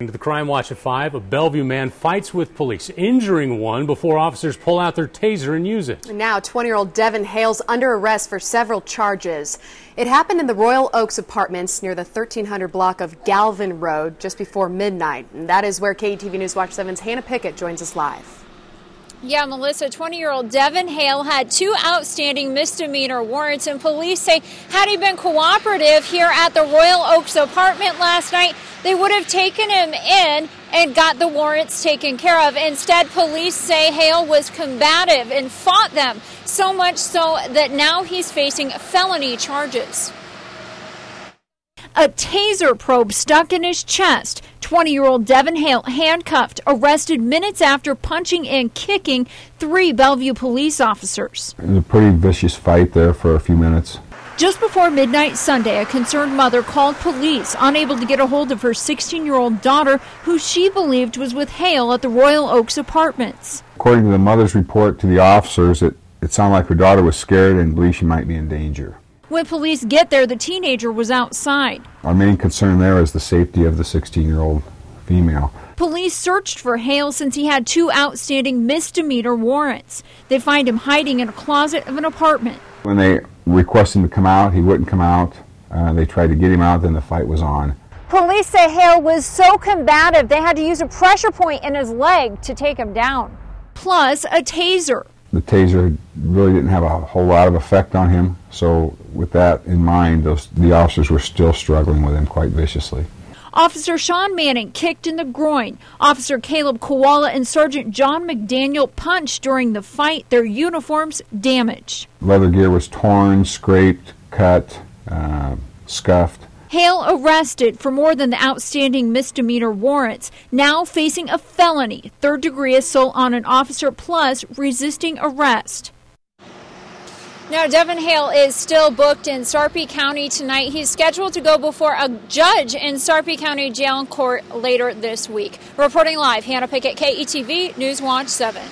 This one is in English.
To the Crime Watch at 5, a Bellevue man fights with police, injuring one before officers pull out their taser and use it. Now, 20 year old Devin Hale's under arrest for several charges. It happened in the Royal Oaks apartments near the 1300 block of Galvin Road just before midnight. And that is where KETV News Watch 7's Hannah Pickett joins us live. Yeah, Melissa, 20 year old Devin Hale had two outstanding misdemeanor warrants, and police say had he been cooperative here at the Royal Oaks apartment last night, they would have taken him in and got the warrants taken care of. Instead, police say Hale was combative and fought them, so much so that now he's facing felony charges. A taser probe stuck in his chest. 20 year old Devin Hale handcuffed, arrested minutes after punching and kicking three Bellevue police officers. It was a pretty vicious fight there for a few minutes. Just before midnight Sunday, a concerned mother called police, unable to get a hold of her 16 year old daughter, who she believed was with Hale at the Royal Oaks apartments. According to the mother's report to the officers, it, it sounded like her daughter was scared and believed she might be in danger. When police get there, the teenager was outside. Our main concern there is the safety of the 16 year old female. Police searched for Hale since he had two outstanding misdemeanor warrants. They find him hiding in a closet of an apartment. When they requested him to come out, he wouldn't come out. Uh, they tried to get him out, then the fight was on. Police say Hale was so combative they had to use a pressure point in his leg to take him down. Plus, a taser the taser really didn't have a whole lot of effect on him. So, with that in mind, those, the officers were still struggling with him quite viciously. Officer Sean Manning kicked in the groin. Officer Caleb Koala and Sergeant John McDaniel punched during the fight, their uniforms damaged. Leather gear was torn, scraped, cut, uh, scuffed. Hale arrested for more than the outstanding misdemeanor warrants, now facing a felony, third degree assault on an officer plus resisting arrest. Now, Devin Hale is still booked in Sarpy County tonight. He's scheduled to go before a judge in Sarpy County Jail Court later this week. Reporting live, Hannah Pickett, KETV, News Watch 7.